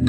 It's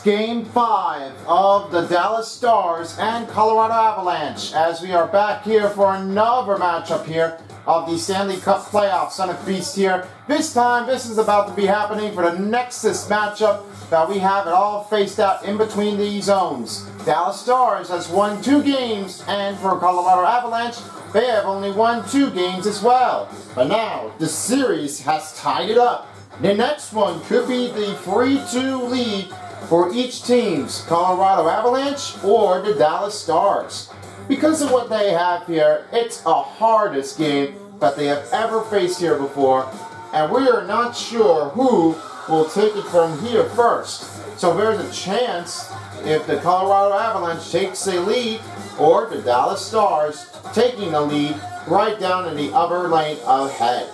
game five of the Dallas Stars and Colorado Avalanche as we are back here for another matchup here of the Stanley Cup playoffs. Son of Beast here. This time, this is about to be happening for the Nexus matchup that we have it all faced out in between these zones. Dallas Stars has won two games, and for Colorado Avalanche, they have only won two games as well. But now, the series has tied it up. The next one could be the 3-2 lead for each team's Colorado Avalanche or the Dallas Stars. Because of what they have here, it's a hardest game that they have ever faced here before, and we are not sure who will take it from here first. So there's a chance if the Colorado Avalanche takes a lead or the Dallas Stars taking the lead right down in the upper lane ahead.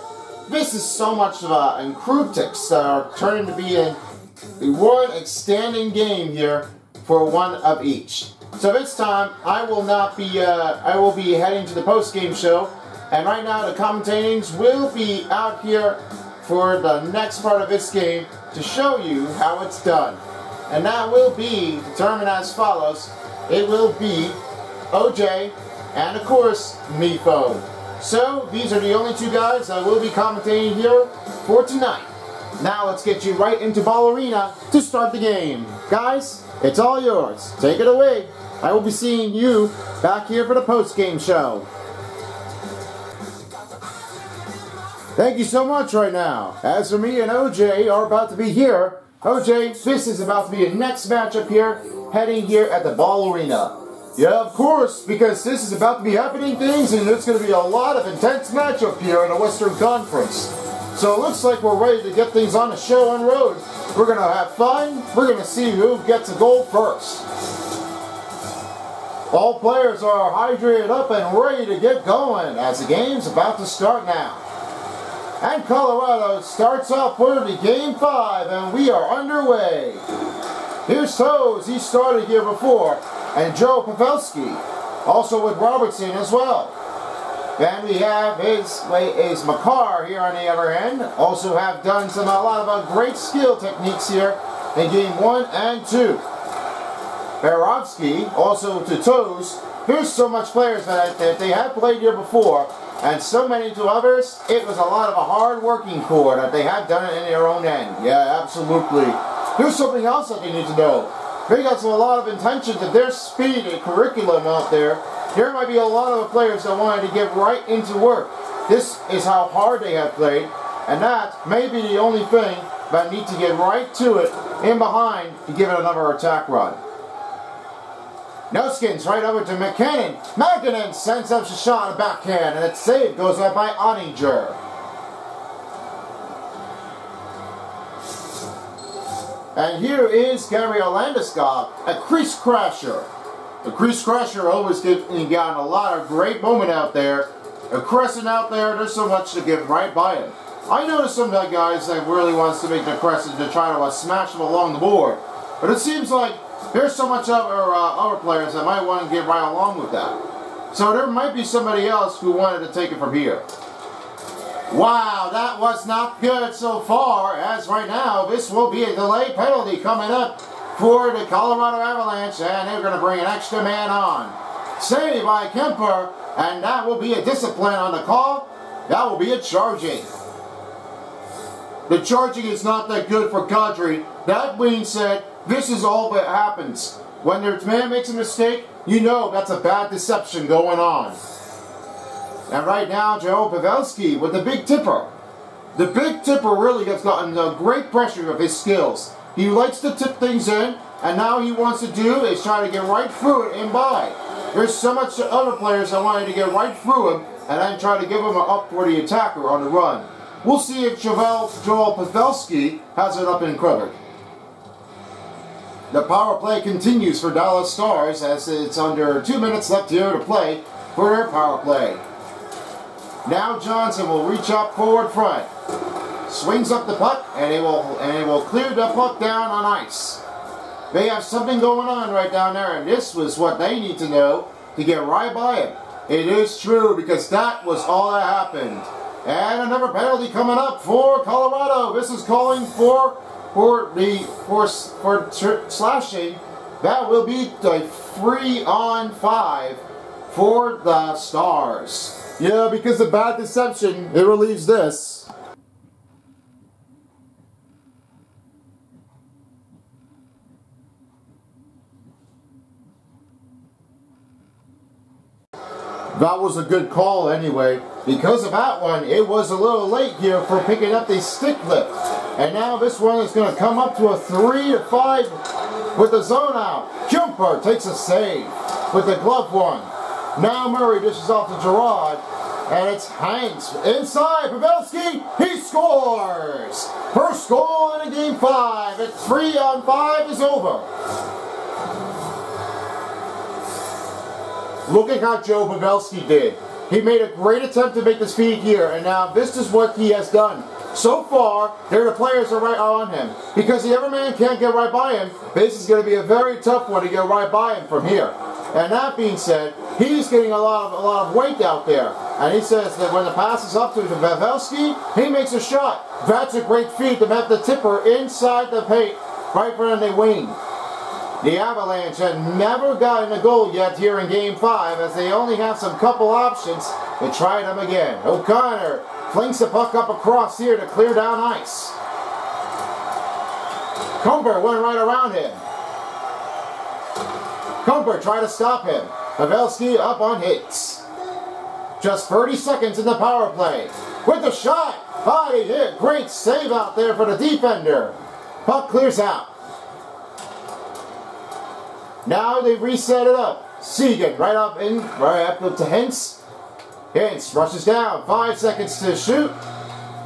This is so much of a and Crutix that are turning to be in one extending game here for one of each. So this time, I will not be, uh, I will be heading to the post-game show, and right now the commentators will be out here for the next part of this game to show you how it's done. And that will be determined as follows. It will be OJ and of course Mifo. So these are the only two guys that will be commentating here for tonight. Now let's get you right into Ball Arena to start the game. Guys, it's all yours. Take it away. I will be seeing you back here for the post-game show. Thank you so much right now. As for me and OJ are about to be here, OJ, this is about to be a next matchup here, heading here at the Ball Arena. Yeah, of course, because this is about to be happening things and it's going to be a lot of intense matchup here in the Western Conference. So it looks like we're ready to get things on the show on road. We're going to have fun. We're going to see who gets a goal first. All players are hydrated up and ready to get going as the game's about to start now. And Colorado starts off for the game five and we are underway. Here's Toews, he started here before, and Joe Pavelski, also with Robertson as well. Then we have his, is Makar here on the other end. Also have done some a lot of uh, great skill techniques here in game one and two. Barovsky, also to toes. Here's so much players that, that they have played here before, and so many to others. It was a lot of a hard working core that they have done it in their own end. Yeah, absolutely. Here's something else that they need to know. They got some, a lot of intention to their speed and curriculum out there there might be a lot of players that wanted to get right into work. This is how hard they have played, and that may be the only thing that need to get right to it in behind to give it another attack run. No skins right over to MacKinnon. MacKinnon sends up a backhand, and its save goes up by Oettinger. And here is Gabriel Landeskog, a crease crasher. The Crease Crusher always getting gotten a lot of great moment out there. A Crescent out there, there's so much to get right by him. I noticed some of the guys that really wants to make the Crescent to try to uh, smash them along the board. But it seems like there's so much other, uh, other players that might want to get right along with that. So there might be somebody else who wanted to take it from here. Wow, that was not good so far, as right now this will be a delay penalty coming up for the Colorado Avalanche, and they're going to bring an extra man on. Saved by Kuemper, and that will be a discipline on the call. That will be a charging. The charging is not that good for Kadri. That being said, this is all that happens. When their man makes a mistake, you know that's a bad deception going on. And right now, Joe Pavelski with the big tipper. The big tipper really has gotten a great pressure of his skills. He likes to tip things in, and now he wants to do is try to get right through it and by. There's so much to other players that wanted to get right through him and then try to give him an up for the attacker on the run. We'll see if Joel, Joel Pavelski has it up in Quebec. The power play continues for Dallas Stars as it's under two minutes left here to play for their power play. Now Johnson will reach up forward front. Swings up the puck, and it will and he will clear the puck down on ice. They have something going on right down there, and this was what they need to know to get right by it. It is true because that was all that happened. And another penalty coming up for Colorado. This is calling for for the for for slashing. That will be the three on five for the Stars. Yeah, because of bad deception, it relieves this. That was a good call anyway. Because of that one, it was a little late here for picking up the stick lift. And now this one is going to come up to a 3 to 5 with the zone out. Kuemper takes a save with the glove one. Now Murray dishes off to Girard. And it's Hanks inside. Pavelski, he scores! First goal in a game five. At three on five is over. Look at how Joe Pavelski did. He made a great attempt to make the speed here, and now this is what he has done. So far, there the players are right on him. Because the other man can't get right by him, this is going to be a very tough one to get right by him from here. And that being said, he's getting a lot of a lot of weight out there. And he says that when the pass is up to Pavelski, he makes a shot. That's a great feat to have the tipper inside the paint, right from the wing. The Avalanche had never gotten a goal yet here in Game 5 as they only have some couple options to try them again. O'Connor flings the puck up across here to clear down ice. Compher went right around him. Compher tried to stop him. Pavelski up on hits. Just 30 seconds in the power play. With the shot. Body hit. Great save out there for the defender. Puck clears out. Now they reset it up. Seguin right up in, right up to Hintz. Hintz rushes down. Five seconds to shoot.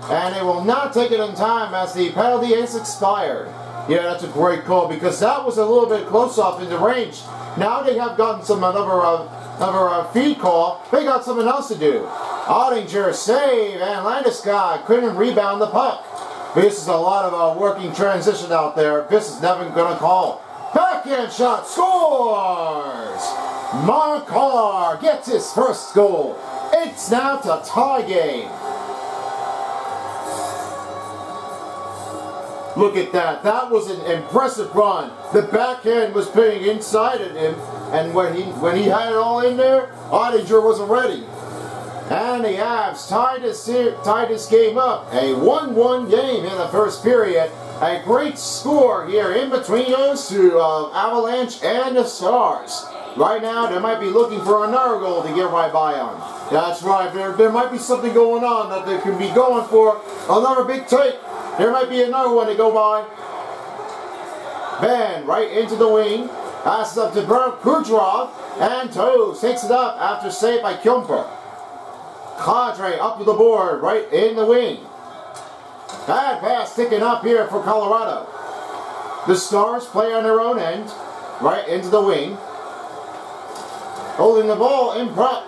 And they will not take it in time as the penalty is expired. Yeah, that's a great call because that was a little bit close off in the range. Now they have gotten some another uh, another uh, feed call. They got something else to do. Oettinger save and Landeskog couldn't rebound the puck. This is a lot of uh, working transition out there. This is never going to call. Backhand shot scores! Makar gets his first goal. It's now to tie game. Look at that. That was an impressive run. The backhand was being inside of him, and when he when he had it all in there, Oettinger wasn't ready. And the Avs tied this, tied this game up. A 1-1 game in the first period. A great score here in between those two of Avalanche and the Stars. Right now, they might be looking for another goal to get right by on. That's right. There, there might be something going on that they could be going for another big take. There might be another one to go by. Benn right into the wing. Passes up to Kucherov. And Toews takes it up after save by Kuemper. Kadri up to the board right in the wing. Bad pass sticking up here for Colorado. The Stars play on their own end, right into the wing. Holding the ball in front.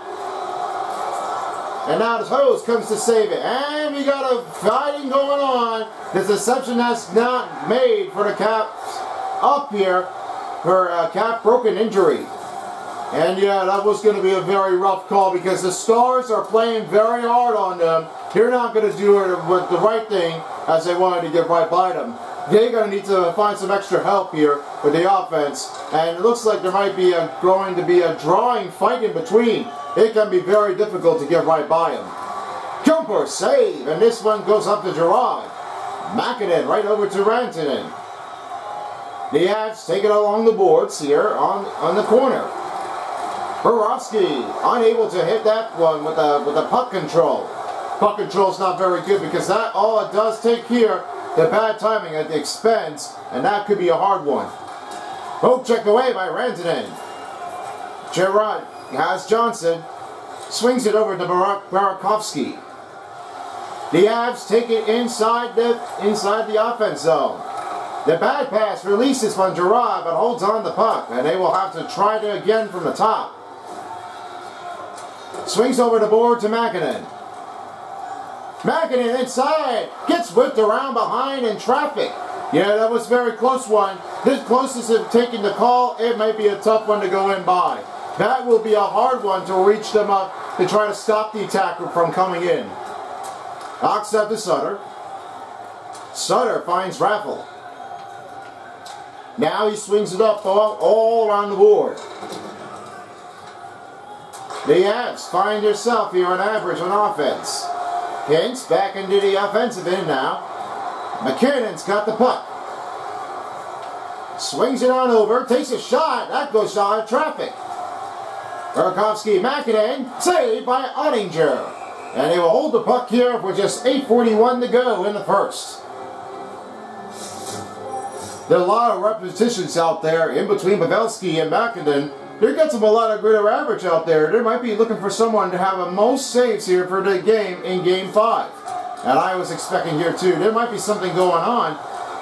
And now the Toews comes to save it. And we got a fighting going on. The deception has not made for the Caps up here for a cap broken injury. And yeah, that was going to be a very rough call because the Stars are playing very hard on them. They're not going to do it with the right thing as they wanted to get right by them. They're going to need to find some extra help here with the offense. And it looks like there might be a, going to be a drawing fight in between. It can be very difficult to get right by them. Kuemper save, and this one goes up to Girard. Makinen right over to Rantanen. The Avs take it along the boards here on, on the corner. Bobrovsky unable to hit that one with a with a puck control. Puck control is not very good because that all it does take here, the bad timing at the expense, and that could be a hard one. Poke checked away by Rantanen. Girard has Johnson, swings it over to Barak Burakovsky. The Avs take it inside the inside the offense zone. The bad pass releases from Girard but holds on the puck, and they will have to try it again from the top. Swings over the board to Makinen. Makinen inside. Gets whipped around behind in traffic. Yeah, that was a very close one. This closest of taking the call, it might be a tough one to go in by. That will be a hard one to reach them up to try to stop the attacker from coming in. Knocks out to Suter. Suter finds Raffl. Now he swings it up all, all around the board. The Avs find yourself here on average on offense. Hintz back into the offensive end now. MacKinnon's got the puck. Swings it on over, takes a shot. That goes of traffic. Burakovsky MacKinnon, saved by Oettinger. And they will hold the puck here for just 8.41 to go in the first. There are a lot of repetitions out there in between Pavelski and MacKinnon there gets them a lot of greater average out there. They might be looking for someone to have a most saves here for the game in game five. And I was expecting here too. There might be something going on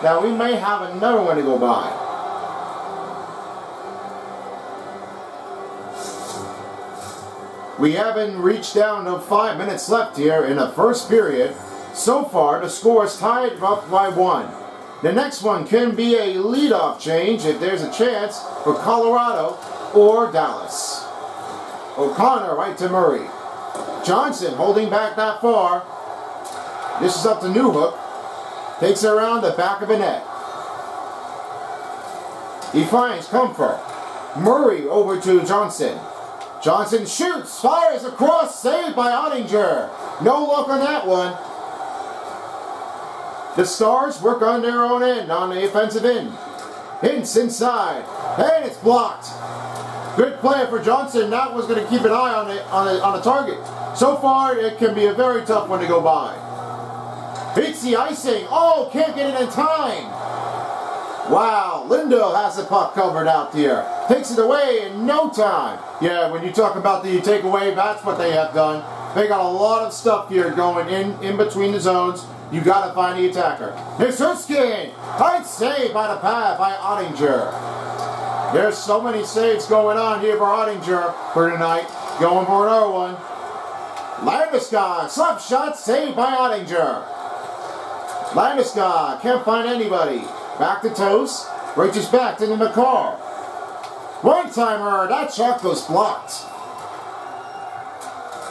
that we may have another one to go by. We haven't reached down to five minutes left here in the first period. So far, the score is tied up by one. The next one can be a leadoff change if there's a chance for Colorado or Dallas. O'Connor right to Murray. Johnson holding back that far. This is up to Newhook. Takes it around the back of the net. He finds comfort. Murray over to Johnson. Johnson shoots, fires across, saved by Oettinger. No luck on that one. The Stars work on their own end, on the offensive end. Hintz inside, and it's blocked. Good play for Johnson. That was going to keep an eye on it on a, on a target. So far, it can be a very tough one to go by. Beats the icing. Oh, can't get it in time. Wow, Lindo has the puck covered out there. Takes it away in no time. Yeah, when you talk about the takeaway, that's what they have done. They got a lot of stuff here going in, in between the zones. You got to find the attacker. Huskin. Tight save by the pad by Oettinger. There's so many saves going on here for Oettinger for tonight. Going for another one. Landeskog, slap shot, saved by Oettinger. Landeskog, can't find anybody. Back to Toast, reaches back to the Makar. One-timer, that shot goes blocked.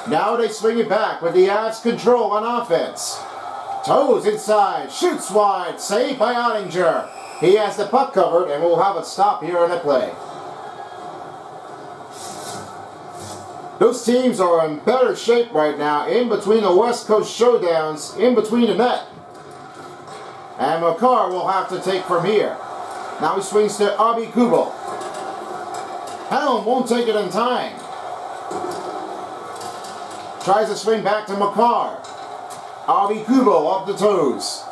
Now they swing it back with the Avs control on offense. Toews inside, shoots wide, saved by Oettinger. He has the puck covered and we'll have a stop here in the play. Those teams are in better shape right now in between the West Coast showdowns, in between the net. And Makar will have to take from here. Now he swings to Aube-Kubel. Helm won't take it in time. Tries to swing back to Makar. Aube-Kubel off the toes.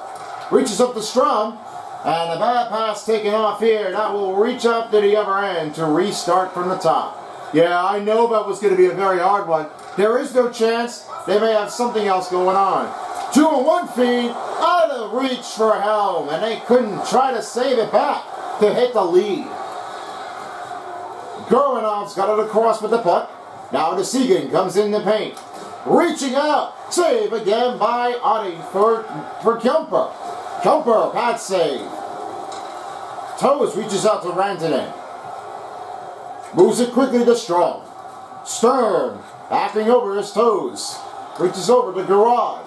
Reaches up the Strom. And the bad pass taken off here. That will reach up to the other end to restart from the top. Yeah, I know that was going to be a very hard one. There is no chance. They may have something else going on. Two and one feed out of reach for Helm, and they couldn't try to save it back to hit the lead. Gurianov's got it across with the puck. Now the Seguin comes in the paint. Reaching out. Save again by Audie for, for Kuemper. Kuemper, pad save. Toews reaches out to Rantanen. Moves it quickly to Strong. Stern, backing over his toes. Reaches over to Garrod.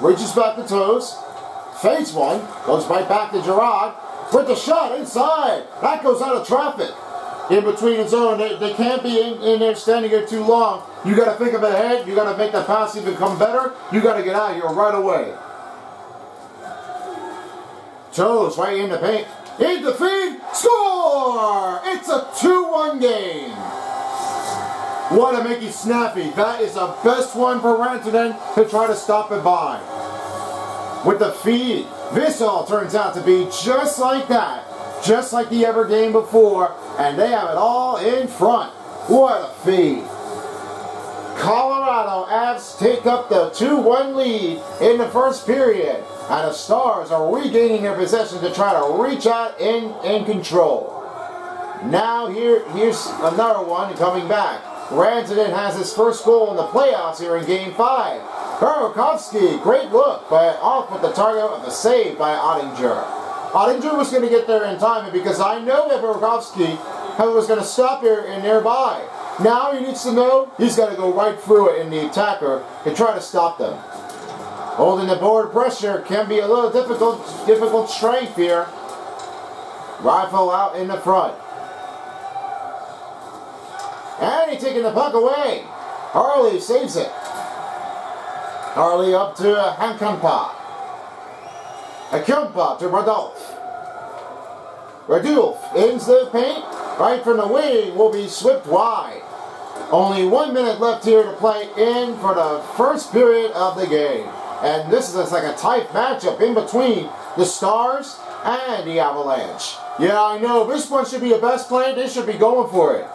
Reaches back to Toews. Fades one. Goes right back to Girard. With the shot inside. That goes out of traffic. In between his own. They, they can't be in, in there standing here too long. You got to think of ahead. You got to make the pass even come better. You got to get out here right away. Toews right in the paint. In the feed. Score! It's a 2-1 game. What a Mickey Snappy. That is the best one for Rantanen to try to stop it by. With the feed. This all turns out to be just like that. Just like the ever game before. And they have it all in front. What a feed. Colorado Avs take up the 2-1 lead in the first period. And the Stars are regaining their possession to try to reach out in, in control. Now here, here's another one coming back. Rantanen has his first goal in the playoffs here in Game 5. Burakovsky, great look, but off with the target of the save by Oettinger. Oettinger was going to get there in time because I know that Burakovsky was going to stop here and nearby. Now he needs to know he's got to go right through it in the attacker and try to stop them. Holding the board pressure can be a little difficult, difficult strength here. Rifle out in the front. And he's taking the puck away. Harley saves it. Harley up to a Hankampa. Akumpa to Radolf. Radulf ends the paint. Right from the wing will be swept wide. Only one minute left here to play in for the first period of the game. And this is like a tight matchup in between the Stars and the Avalanche. Yeah, I know. This one should be a best play. They should be going for it.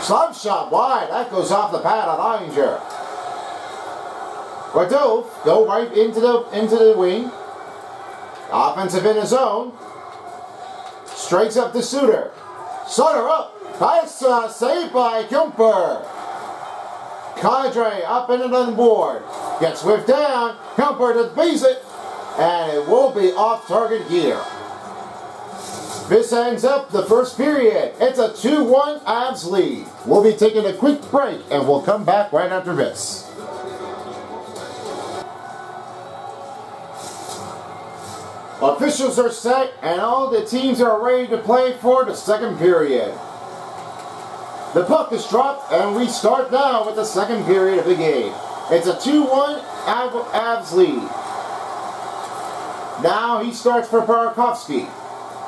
Slap shot wide. That goes off the pad on Oettinger. Radulf go right into the into the wing. Offensive in his zone. Strikes up the Suter. Suter up. Nice uh, save by Kuemper. Kadri up into the board. Gets whipped down. Kuemper to beat it. And it will be off target here. This ends up the first period. It's a 2-1 Avs lead. We'll be taking a quick break and we'll come back right after this. Officials are set and all the teams are ready to play for the second period. The puck is dropped and we start now with the second period of the game. It's a 2-1 Avs lead. Now he starts for Burakovsky.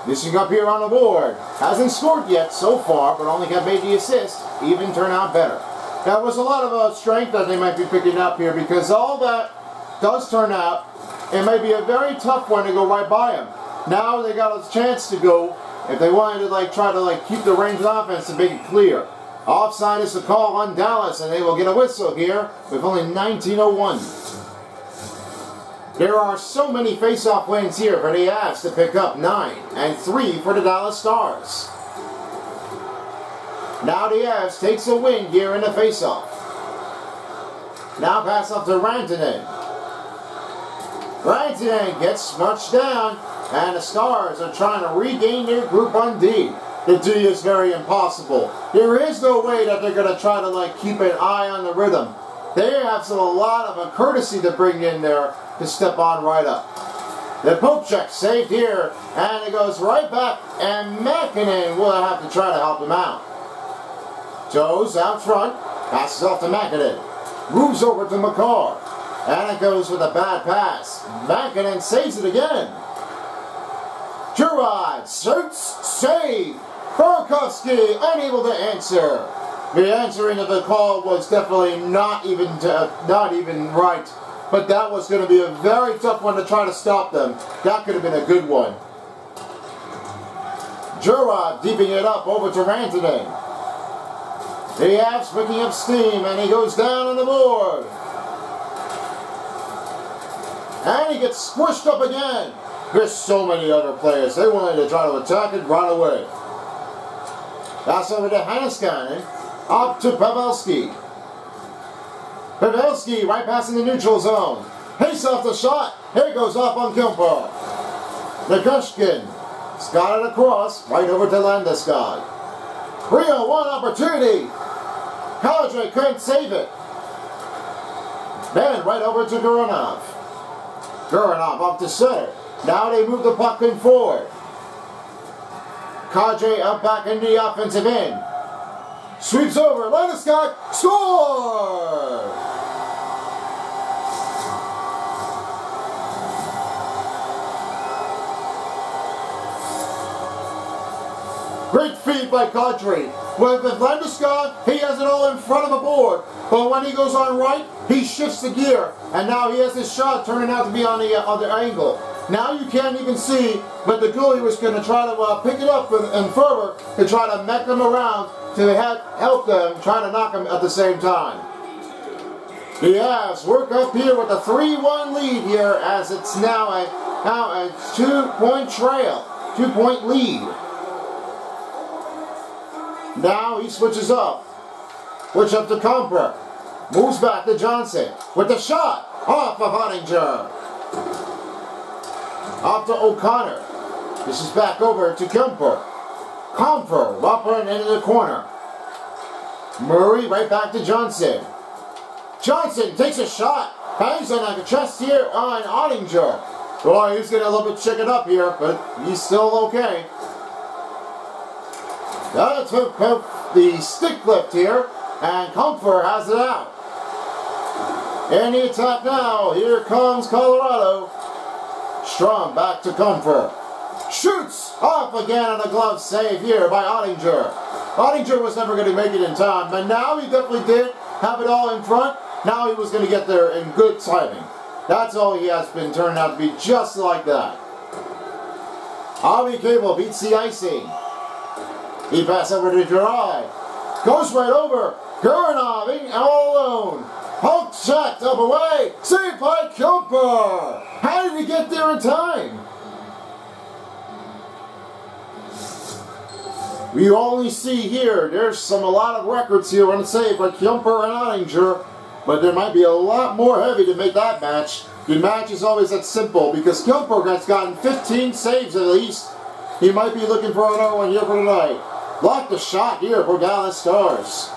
Missing up here on the board. Hasn't scored yet so far, but only got made the assist. Even turn out better. That was a lot of uh, strength that they might be picking up here because all that does turn out it may be a very tough one to go right by him. Now they got a chance to go if they wanted to like try to like keep the range of offense and make it clear. Offside is the call on Dallas, and they will get a whistle here with only 1901. There are so many face-off wins here for the Avs to pick up nine, and three for the Dallas Stars. Now the Avs takes a win here in the face-off. Now pass off to Rantanen. Rantanen gets smushed down, and the Stars are trying to regain their group on D. The D is very impossible. There is no way that they're going to try to like keep an eye on the rhythm. They have some, a lot of a courtesy to bring in there to step on right up. The poke check saved here, and it goes right back, and Makinen will have to try to help him out. Joe's out front, passes off to Makinen, moves over to Makar, and it goes with a bad pass. Makinen saves it again. Girard shoots, save. Burakovsky unable to answer. The answering of the call was definitely not even to, not even right. But that was going to be a very tough one to try to stop them. That could have been a good one. Girard deeping it up over to Rantanen. The Avs picking up steam and he goes down on the board. And he gets squished up again. There's so many other players. They wanted to try to attack it right away. That's over to Heiskanen. Up to Pavelski. Pavelski right passing the neutral zone. Pace off the shot. Here goes off on Kuemper. Nichushkin. Got it across. Right over to Landeskog. 3 one opportunity. Kadri couldn't save it. Then right over to Gurianov. Gurianov up to center. Now they move the puck in forward. Kadri up back into the offensive end. Sweeps over. Landeskog score! Great feed by Kadri. Well with Landeskog, he has it all in front of the board. But when he goes on right, he shifts the gear. And now he has his shot turning out to be on the, uh, on the angle. Now you can't even see, but the goalie was going to try to uh, pick it up and, and further to try to mech them around to help them try to knock them at the same time. The Avs work up here with a 3-1 lead here as it's now a, now a two-point trail, two-point lead. Now he switches up. Which up to Compher. Moves back to Johnson. With the shot. Off of Oettinger. Off to O'Connor. This is back over to Kuemper. Compher up and into the corner. Murray right back to Johnson. Johnson takes a shot. Bangs on the chest here on Oettinger. Boy, he's getting a little bit chicken up here, but he's still okay. Uh, That's the stick lift here, and Compher has it out. And the attack now. Here comes Colorado. Strom back to Compher. Shoots off again on a glove save here by Oettinger. Oettinger was never going to make it in time, but now he definitely did have it all in front. Now he was going to get there in good timing. That's all he has been turning out to be just like that. Aube-Kubel beats the icing. He passes over to Girard. Goes right over. Gurianov all alone. Hulk shot up away. Saved by Kuemper. How did he get there in time? We only see here, there's some a lot of records here on the save by Kuemper and Oettinger, but there might be a lot more heavy to make that match. The match is always that simple because Kuemper has gotten 15 saves at least. He might be looking for another one here for tonight. Block the shot here for Dallas Stars.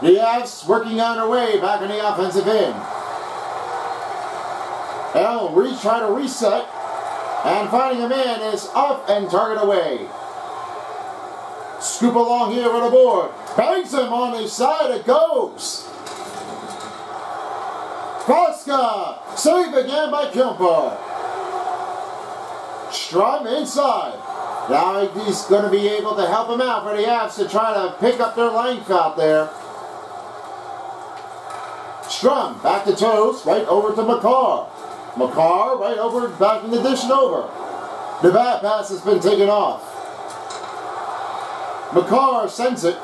The Avs working on their way back in the offensive end. Elm re try to reset, and finding a man is off and target away. Scoop along here with the board. Bangs him on the side. It goes. Koska. Save again by Kuemper. Strom inside. Now he's going to be able to help him out for the Avs to try to pick up their length out there. Strum back to Toews, right over to Makar. Makar right over, back in the dish and over. The bat pass has been taken off. Makar sends it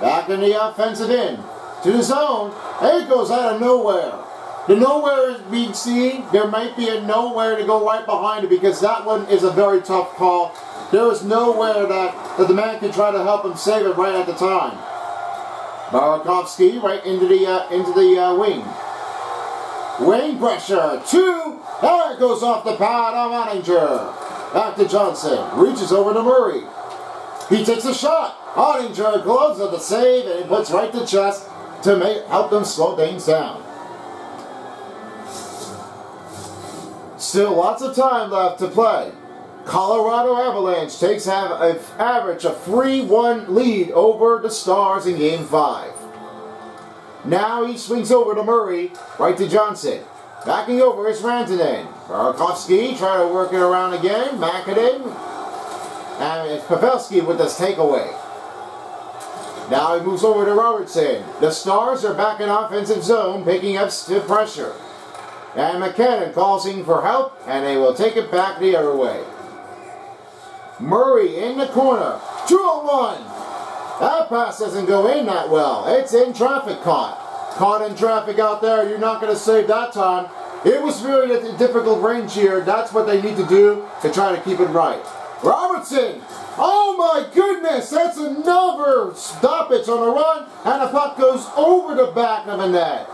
back in the offensive end to the zone. It goes out of nowhere. The nowhere is being seen. There might be a nowhere to go right behind it because that one is a very tough call. There is nowhere that, that the man could try to help him save it right at the time. Burakovsky right into the uh, into the uh, wing. Wing pressure. Two. There it goes off the pad of Oettinger. Back to Johnson. Reaches over to Murray. He takes a shot. Oettinger gloves at the save and he puts right to chest to make, help them slow things down. Still lots of time left to play. Colorado Avalanche takes have an average a 3-1 lead over the Stars in Game 5. Now he swings over to Murray, right to Johnson. Backing over is Rantanen. Burakovsky trying to work it around again. MacKinnon and it's Pavelski with this takeaway. Now he moves over to Robertson. The Stars are back in offensive zone, picking up stiff pressure. And MacKinnon calling for help, and they will take it back the other way. Murray in the corner. 2-1. That pass doesn't go in that well. It's in traffic caught. Caught in traffic out there. You're not going to save that time. It was really a difficult range here. That's what they need to do to try to keep it right. Robertson. Oh my goodness, that's another stoppage on a run, and the puck goes over the back of the net.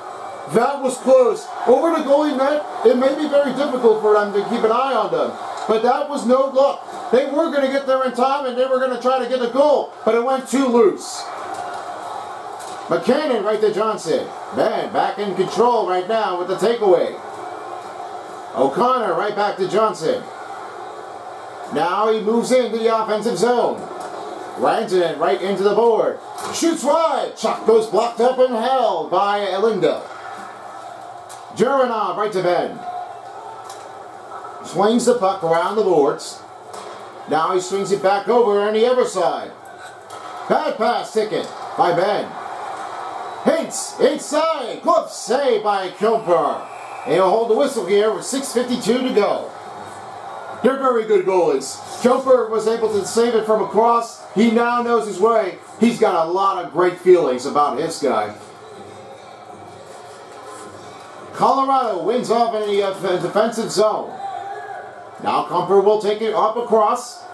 That was close. Over the goalie net, it may be very difficult for them to keep an eye on them. But that was no luck. They were going to get there in time and they were going to try to get a goal, but it went too loose. MacKinnon right to Johnson. Man, back in control right now with the takeaway. O'Connor right back to Johnson. Now he moves into the offensive zone. Rantanen right into the board. Shoots wide. Chuck goes blocked up and held by Lindo. Gurianov right to Benn. Swings the puck around the boards. Now he swings it back over on the other side. Bad pass ticket by Benn. Hits inside. Good save by Kuemper. He'll hold the whistle here with 6.52 to go. They're very good goalies. Kuemper was able to save it from across. He now knows his way. He's got a lot of great feelings about his guy. Colorado wins off in the uh, defensive zone. Now Kuemper will take it up across.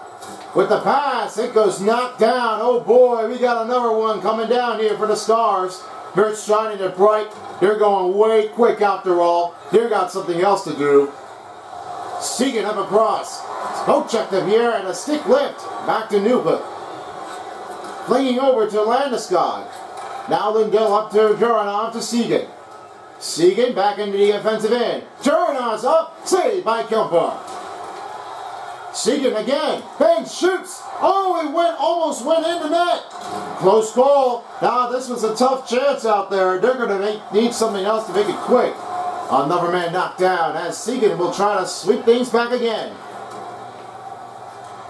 with the pass. It goes knocked down. Oh boy, we got another one coming down here for the Stars. They're shining it bright. They're going way quick after all. They've got something else to do. Seguin up across. Oh, Poke checked him here and a stick lift. Back to Newhook. Flinging over to Landeskog. Now Lindell up to Gurianov to Seguin. Seguin back into the offensive end. Gurianov's up. Saved by Kuemper. Seguin again. Bang shoots. Oh, he went almost went into net. Close goal. Now ah, this was a tough chance out there. They're going to need something else to make it quick. Another man knocked down as Seguin will try to sweep things back again.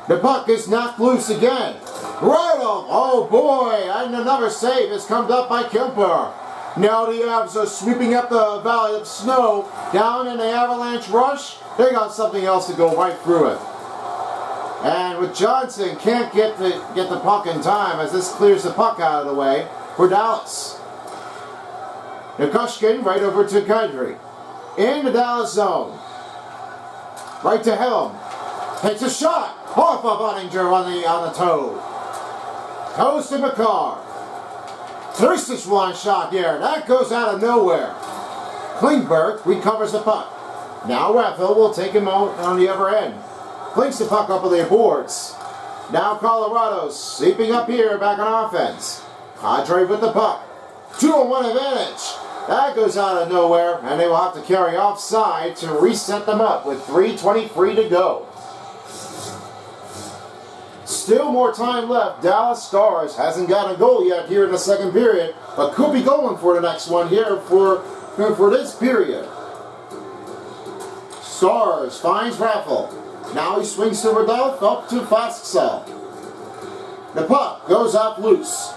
The puck is knocked loose again. Right off. Oh boy, and another save has come up by Kuemper. Now the Avs are sweeping up the valley of snow down in the avalanche rush. They got something else to go right through it. And with Johnson can't get the get the puck in time as this clears the puck out of the way for Dallas. Nichushkin right over to Kadri in the Dallas zone. Right to Helm. Takes a shot. Off of Oettinger on the, on the toe. Goes to Makar. There's one shot here. That goes out of nowhere. Klingberg recovers the puck. Now Raffl will take him out on the other end. Clinks the puck up on the boards. Now Colorado sweeping up here back on offense. Kadri with the puck. Two on one advantage. That goes out of nowhere, and they will have to carry offside to reset them up with 3.23 to go. Still more time left. Dallas Stars hasn't got a goal yet here in the second period, but could be going for the next one here for, for this period. Stars finds Raffl. Now he swings to Rodolph up to Faksa. The puck goes up loose.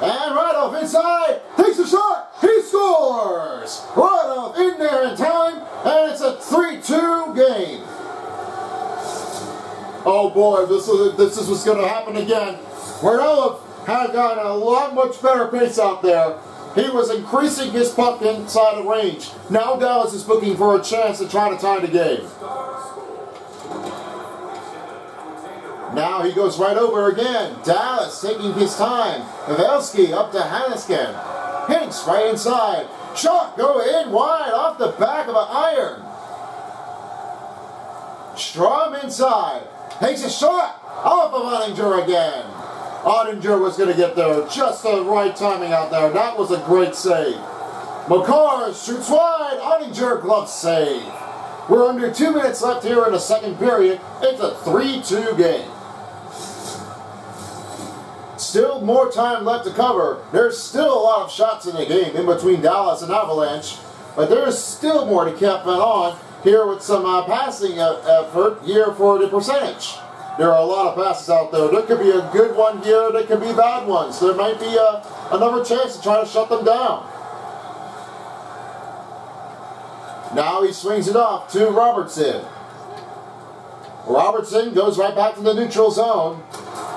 And right off inside, takes a shot, he scores! Off in there in time, and it's a 3-2 game. Oh boy, this is, this is what's going to happen again. Wardella had got a lot much better pace out there. He was increasing his puck inside the range. Now Dallas is looking for a chance to try to tie the game. Now he goes right over again. Dallas taking his time. Pavelski up to Haniskin. Hinks right inside. Shot go in wide off the back of an iron. Strom inside. Takes a shot off of Oettinger again. Oettinger was going to get there. Just the right timing out there. That was a great save. Makar shoots wide. Oettinger glove save. We're under two minutes left here in the second period. It's a 3-2 game. Still more time left to cover. There's still a lot of shots in the game in between Dallas and Avalanche, but there's still more to keep on here with some uh, passing uh, effort here for the percentage. There are a lot of passes out there. There could be a good one here. There could be bad ones. There might be a, uh, another chance to try to shut them down. Now he swings it off to Robertson. Robertson goes right back to the neutral zone.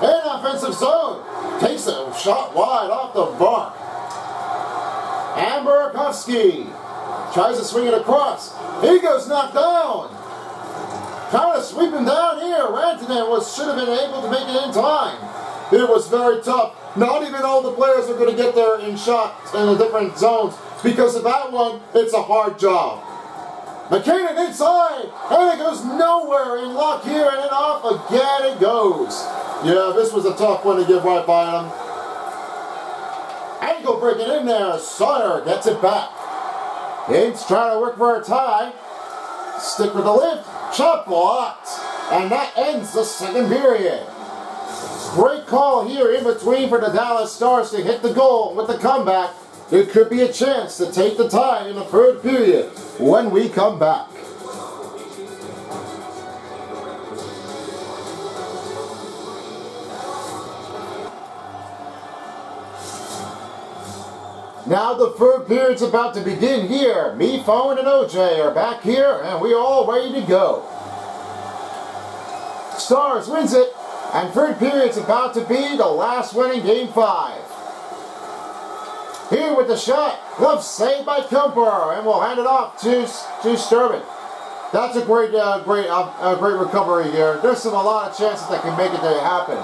In offensive zone. Takes a shot wide off the mark. And Burakovsky tries to swing it across. He goes knocked down. Trying of sweep him down here. Rantanen was should have been able to make it in time. It was very tough. Not even all the players are going to get there in shots in the different zones because of that one, it's a hard job. MacKinnon inside, and it goes nowhere in luck here, and off again it goes. Yeah, this was a tough one to get right by him. Ankle breaking in there, Sawyer gets it back. Higgs trying to work for a tie. Stick with the lift, shot blocked, and that ends the second period. Great call here in between for the Dallas Stars to hit the goal with the comeback. There could be a chance to take the tie in the third period when we come back. Now the third period's about to begin here. Me, Phone, and OJ are back here, and we're all ready to go. Stars wins it, and third period's about to be the last one in Game 5. Here with the shot. Glove saved by Kuemper. And we'll hand it off to, to Sturman. That's a great, uh, great, uh, great recovery here. There's some a lot of chances that can make it to happen.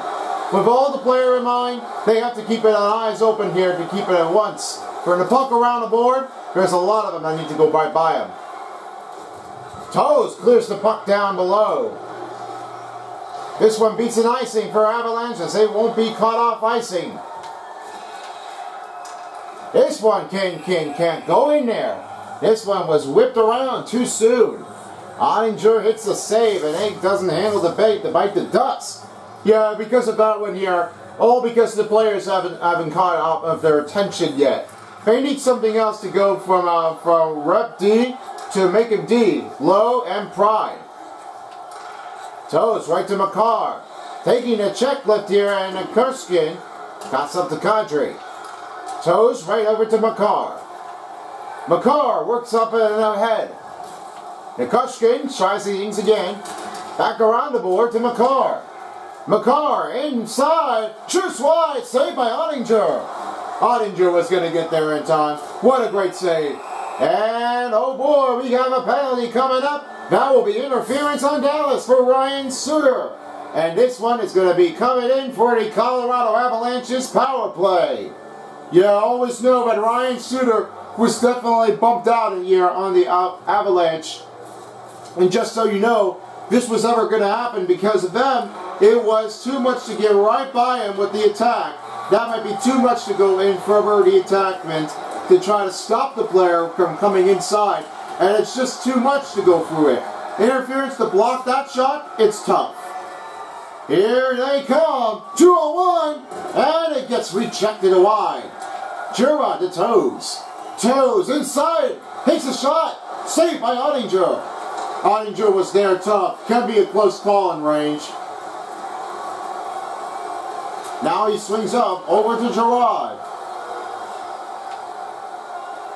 With all the player in mind, they have to keep on eyes open here to keep it at once. For the puck around the board, there's a lot of them I need to go right by them. Toews clears the puck down below. This one beats an icing for Avalanche as they won't be caught off icing. This one King King can't go in there. This one was whipped around too soon. Oettinger hits the save and Egg doesn't handle the bait to bite the dust. Yeah, because of that one here, all because the players haven't haven't caught up of their attention yet. They need something else to go from uh, from rep D to make him D, low and pride. Toews right to Makar. Taking a check left here and Kurskin got up to Kadri. Toews right over to Makar. Makar works up and ahead. Nichushkin tries the innings again. Back around the board to Makar. Makar inside. Shoots wide. Saved by Oettinger. Oettinger was going to get there in time. What a great save. And oh boy, we have a penalty coming up. That will be interference on Dallas for Ryan Suter. And this one is going to be coming in for the Colorado Avalanche's power play. I always know that Ryan Suter was definitely bumped out here on the Avalanche. And just so you know, this was ever going to happen because of them. It was too much to get right by him with the attack. That might be too much to go in for the attackment to try to stop the player from coming inside and it's just too much to go through it. Interference to block that shot, it's tough. Here they come, 201, and it gets rejected wide. Jura to Toews. Toews inside, takes a shot, saved by Oettinger. Oettinger was there tough, can be a close call in range. Now he swings up over to Girard.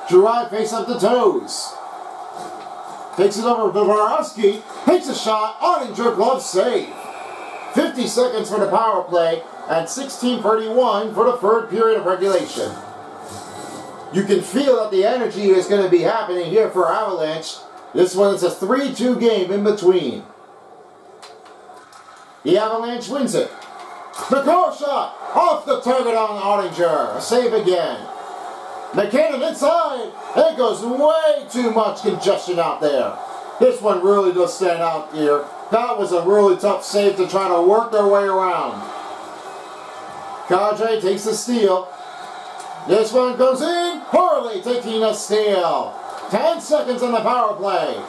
Girard face up the toes. Takes it over to Borowski. Takes a shot. on Oettinger glove save. 50 seconds for the power play and 16.31 for the third period of regulation. You can feel that the energy is going to be happening here for Avalanche. This one is a 3-2 game in between. The Avalanche wins it. The core shot off the target on Oettinger. A save again. MacKinnon inside. It goes way too much congestion out there. This one really does stand out here. That was a really tough save to try to work their way around. Kadri takes the steal. This one goes in. Hurley taking a steal. 10 seconds on the power play.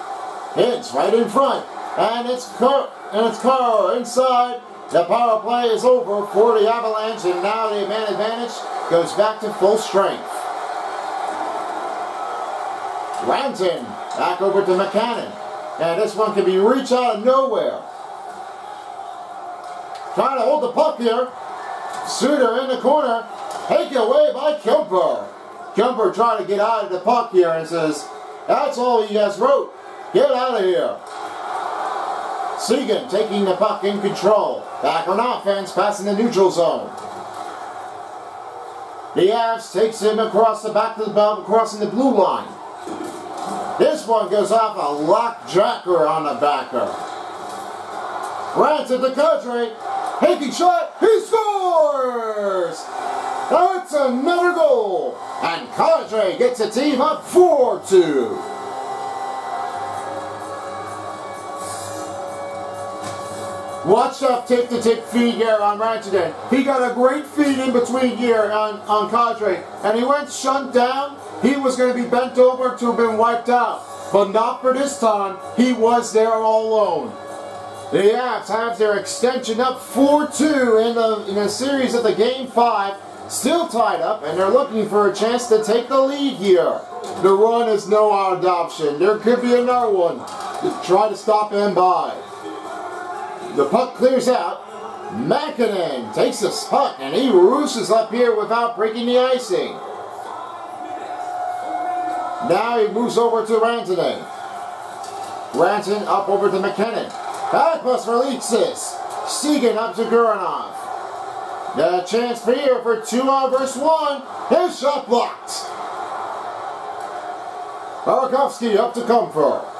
It's right in front. And it's Car and it's Carr inside. The power play is over for the Avalanche and now the man advantage goes back to full strength. Ranton back over to MacKinnon. And this one can be reached out of nowhere. Trying to hold the puck here. Suter in the corner. Taken away by Kuemper. Kuemper trying to get out of the puck here and says, that's all you guys wrote. Get out of here. Seguin taking the puck in control. Back on offense, passing the neutral zone. The Avs takes him across the back of the belt, crossing the blue line. This one goes off a lock jacker on the backer. Runs at the country. Taking shot. He scores! That's another goal. And Kadri gets the team up 4-2. Watch that tip-to-tip feed here on Rantanen. He got a great feed in between here on, on Kadri. And he went shunt down he was going to be bent over to have been wiped out. But not for this time. He was there all alone. The Avs have their extension up 4-2 in the, in a series of the Game 5. Still tied up, and they're looking for a chance to take the lead here. The run is no adoption. There could be another one to try to stop them by. The puck clears out. MacKinnon takes the puck, and he rooses up here without breaking the icing. Now he moves over to Rantanen. Ranton up over to MacKinnon. Back pass for Leitsis. Seguin up to Gurianov. The chance for here for two on versus one. His shot blocked. Burakovsky up to Compher.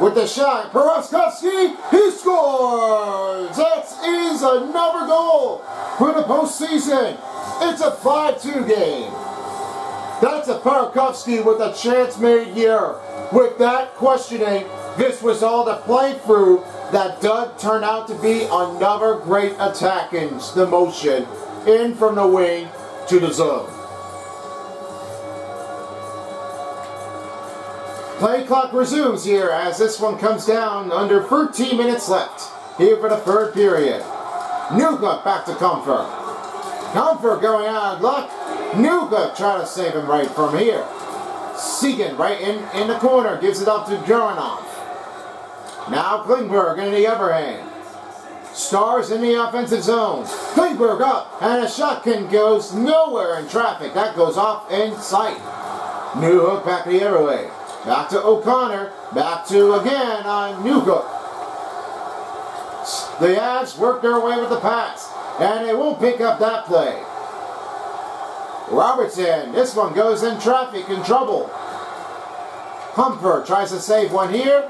With the shot. Burakovsky, he scores! That is another goal for the postseason. It's a 5-2 game. That's a Burakovsky with a chance made here. With that questioning, this was all the play through that Doug turned out to be another great attack in the motion. In from the wing to the zone. Play clock resumes here as this one comes down under 13 minutes left here for the third period. Newhook back to Compher. Compher going out of luck. Newhook trying to save him right from here. Seguin right in, in the corner gives it up to Gurianov. Now Klingberg in the other hand. Stars in the offensive zone. Klingberg up, and a shotgun goes nowhere in traffic. That goes off in sight. Newhook back the other way. Back to O'Connor. Back to again on Newhook. The Avs work their way with the pass, and they won't pick up that play. Robertson, this one goes in traffic in trouble. Kuemper tries to save one here,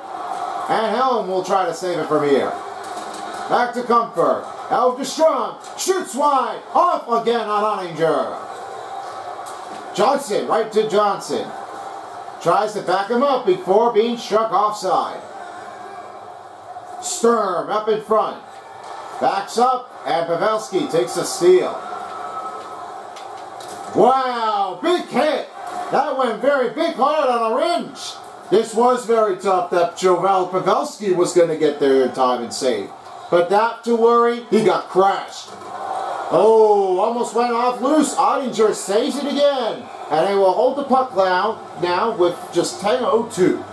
and Helm will try to save it from here. Back to Compher. Strong shoots wide. Off again on Oettinger. Johnson, right to Johnson. Tries to back him up before being struck offside. Sturm up in front. Backs up, and Pavelski takes a steal. Wow, big hit. That went very big hard on a ringe. This was very tough that Jovel Pavelski was going to get there in time and save. But not to worry, he got crashed. Oh, almost went off loose. Oettinger saves it again. And they will hold the puck now, now with just 10.02.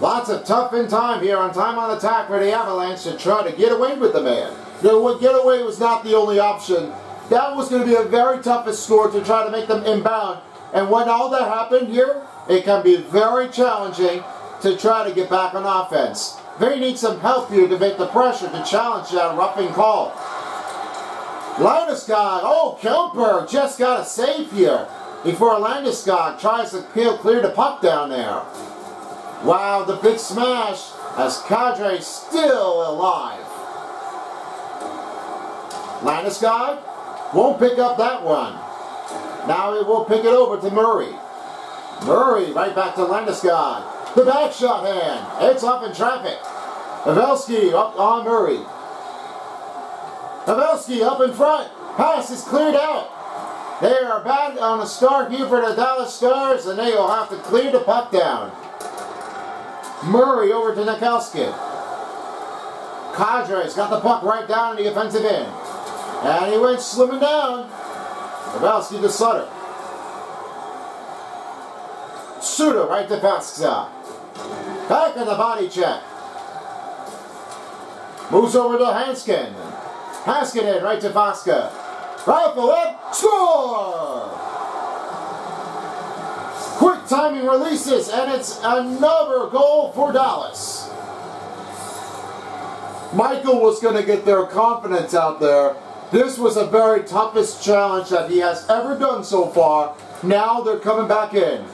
Lots of tough in time here on time on attack for the Avalanche to try to get away with the man. The getaway was not the only option. That was going to be a very toughest score to try to make them inbound. And when all that happened here, it can be very challenging to try to get back on offense. They need some help here to make the pressure to challenge that roughing call. Landeskog, oh, Kuemper just got a save here before Landeskog tries to peel clear the puck down there. Wow, the big smash as Kadri still alive. Landeskog won't pick up that one. Now he will pick it over to Murray. Murray right back to Landeskog. The back shot hand. It's off in traffic. Pavelski up on Murray. Pavelski up in front. Pass is cleared out. They are back on the start here for the Dallas Stars, and they will have to clear the puck down. Murray over to Nikelski. Kadri's got the puck right down in the offensive end. And he went slimming down. Pavelski to Suter. Suter right to Faksa. Back in the body check. Moves over to Hanskin. Hanskin in right to Vaska. Rifle up, score! Quick timing releases, and it's another goal for Dallas. Michael was going to get their confidence out there. This was a very toughest challenge that he has ever done so far. Now they're coming back in.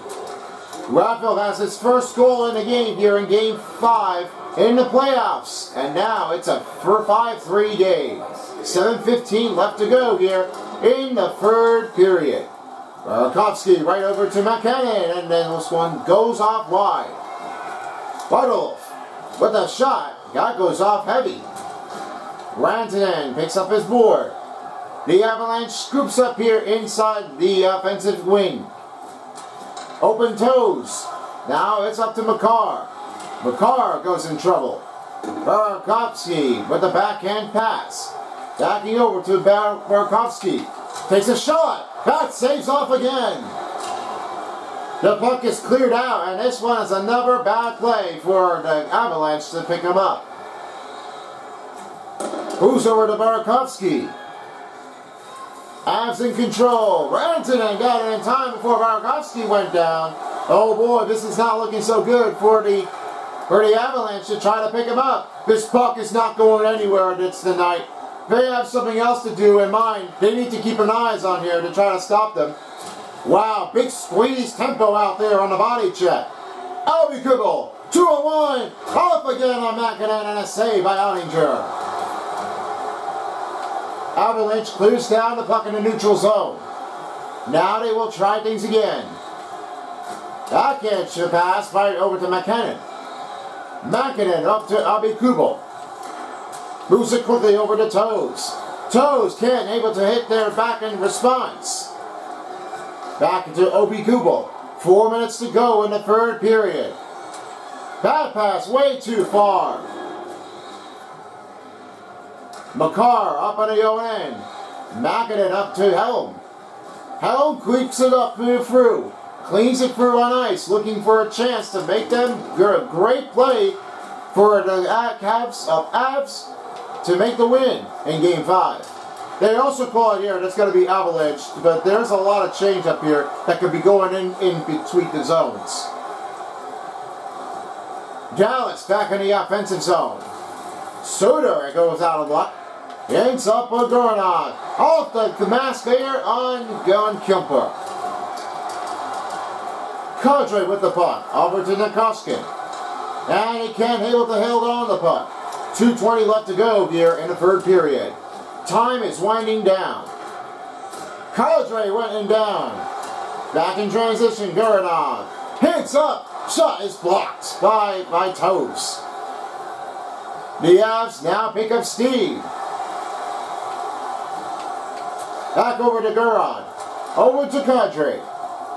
Raffl has his first goal in the game here in Game 5 in the playoffs. And now it's a 5-3 game. 7.15 left to go here in the third period. Burakovsky right over to MacKinnon, and then this one goes off wide. Butolf with a shot. That goes off heavy. Rantanen picks up his board. The Avalanche scoops up here inside the offensive wing. Open toes. Now it's up to Makar. Makar goes in trouble. Burakovsky with the backhand pass. Backing over to Burakovsky. Takes a shot. That saves off again. The puck is cleared out, and this one is another bad play for the Avalanche to pick him up. Who's over to Burakovsky? Avs in control. Rantanen got it in time before Burakovsky went down. Oh boy, this is not looking so good for the the Avalanche to try to pick him up. This puck is not going anywhere It's tonight. They have something else to do in mind. They need to keep an eyes on here to try to stop them. Wow, big squeeze tempo out there on the body check. Aube-Kubel, 2 on 1, off again on Makinen and a save by Oettinger. Avalanche clears down the puck in the neutral zone. Now they will try things again. Backhand pass right over to MacKinnon. Makinen up to Aube-Kubel. Moves it quickly over to Toews. Toews can't able to hit their back in response. Back to Aube-Kubel. Four minutes to go in the third period. Bad pass way too far. Makar up on the O-end. Makinen up to Helm. Helm creeps it up through. Cleans it through on ice, looking for a chance to make them a great play for the Cavs of uh, Avs to make the win in Game 5. They also call it here, that's going to be Avalanche, but there's a lot of change up here that could be going in, in between the zones. Dallas back in the offensive zone. Suter goes out of luck. Yanks up on Doronov. Off the mask there on Gun Kuemper. Kadri with the puck. Over to Nichushkin. And he can't able to hold on the puck. 2.20 left to go here in the third period. Time is winding down. Kadri went down. Back in transition, Gurianov. Hits up. Shot is blocked by, by Toews. The Avs now pick up Steve. Back over to Guron. Over to Kadri.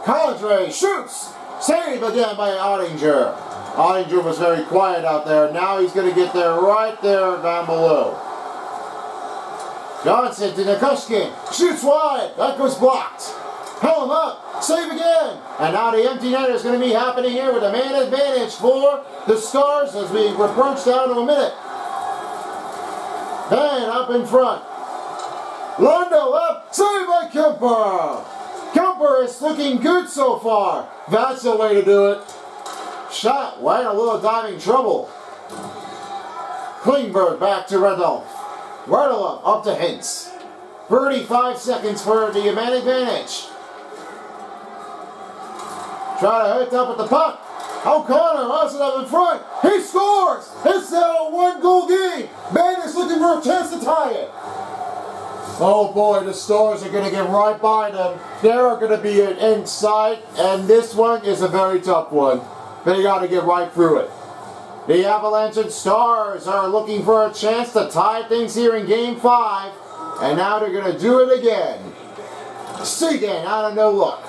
Kadri shoots. Save again by Oettinger. Oettinger was very quiet out there. Now he's going to get there right there down below. Johnson to Nichushkin. Shoots wide. That goes blocked. Helm up. Save again. And now the empty net is going to be happening here with a man advantage for the Stars as we approach down to a minute. Van up in front. Londo up. Save by Kuemper. Kuemper is looking good so far. That's the way to do it. Shot right a little diving trouble. Klingberg back to Radulov. Radulov up to Hintz. 35 seconds for the man advantage. Try to hit up at the puck. O'Connor it up in front. He scores! It's now a one goal game. Man is looking for a chance to tie it. Oh boy, the Stars are going to get right by them. They're going to be an inside, and this one is a very tough one. They got to get right through it. The Avalanche and Stars are looking for a chance to tie things here in Game 5. And now they're going to do it again. Seguin out of no look.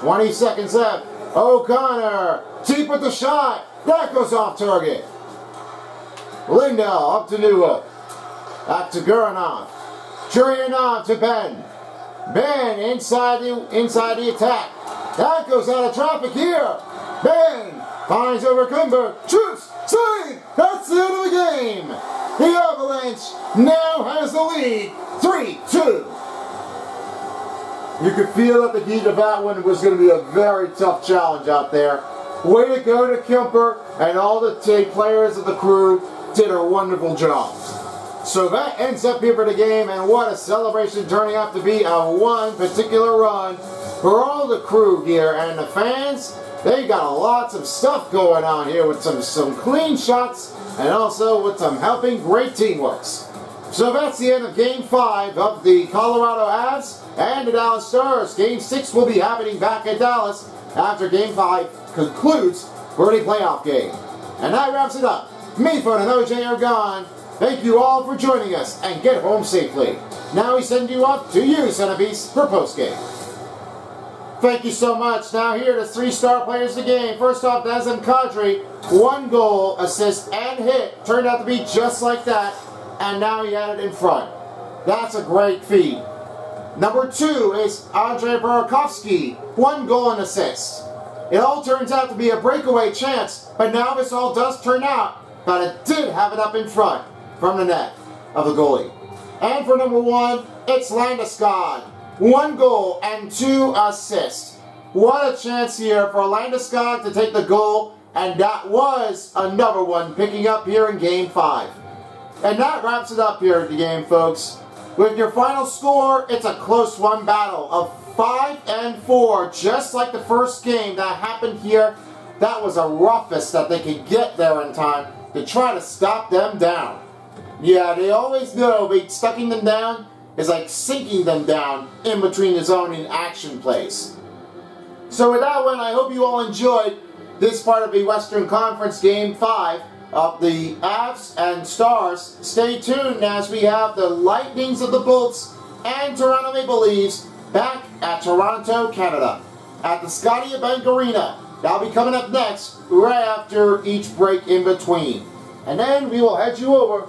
20 seconds left. O'Connor. Deep with the shot. That goes off target. Lindell up to Newhook. Back to Gurianov. Churyumov to Benn. Benn inside the inside the attack. That goes out of traffic here. Benn finds over Kuemper. Shoots. Save. That's the end of the game. The Avalanche now has the lead. 3-2. You could feel that the heat of that one was going to be a very tough challenge out there. Way to go to Kuemper and all the players of the crew did a wonderful job. So that ends up here for the game, and what a celebration turning out to be a one particular run for all the crew here and the fans. They got lots of stuff going on here with some, some clean shots and also with some helping great teamwork. So that's the end of Game 5 of the Colorado Avs and the Dallas Stars. Game 6 will be happening back at Dallas after Game 5 concludes for the playoff game. And that wraps it up. Me, Fun, and OJ are gone. Thank you all for joining us, and get home safely. Now we send you off to you, Centerpiece, for postgame. Thank you so much. Now here the three-star players of the game. First off, Nazem Kadri, one goal, assist, and hit. Turned out to be just like that, and now he had it in front. That's a great feat. Number two is Andrei Burakovsky, one goal and assist. It all turns out to be a breakaway chance, but now this all does turn out, but it did have it up in front from the net of the goalie. And for number one, it's Landeskog. One goal and two assists. What a chance here for Landeskog to take the goal, and that was another one picking up here in Game 5. And that wraps it up here at the game, folks. With your final score, it's a close one battle of 5 and 4, just like the first game that happened here that was a roughest that they could get there in time to try to stop them down. Yeah, they always know be stucking them down is like sinking them down in between the zone and action plays. So with that one, I hope you all enjoyed this part of the Western Conference Game 5 of the Avs and Stars. Stay tuned as we have the Lightnings of the Bolts and Toronto Maple Leafs back at Toronto, Canada at the Scotiabank Arena. That'll be coming up next, right after each break in between. And then we will head you over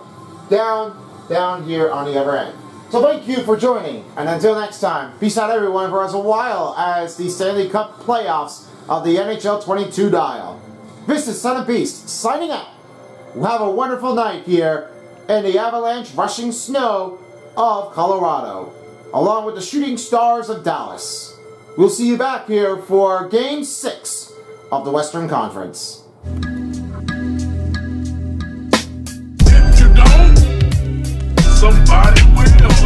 down, down here on the other end. So thank you for joining, and until next time, peace out everyone for us a while as the Stanley Cup playoffs of the NHL 22 dial. This is Son of Beast, signing out. Have a wonderful night here in the avalanche rushing snow of Colorado, along with the shooting stars of Dallas. We'll see you back here for Game 6 of the Western Conference. somebody will.